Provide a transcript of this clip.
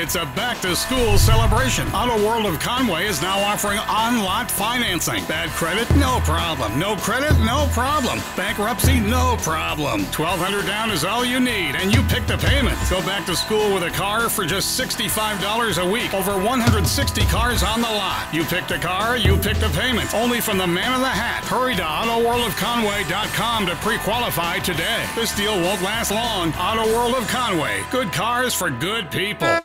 It's a back to school celebration. Auto World of Conway is now offering on lot financing. Bad credit? No problem. No credit? No problem. Bankruptcy? No problem. 1200 down is all you need, and you pick the payment. Go back to school with a car for just $65 a week. Over 160 cars on the lot. You pick the car, you pick the payment. Only from the man in the hat. Hurry to AutoWorldOfConway.com to pre qualify today. This deal won't last long. Auto World of Conway. Good cars for good people.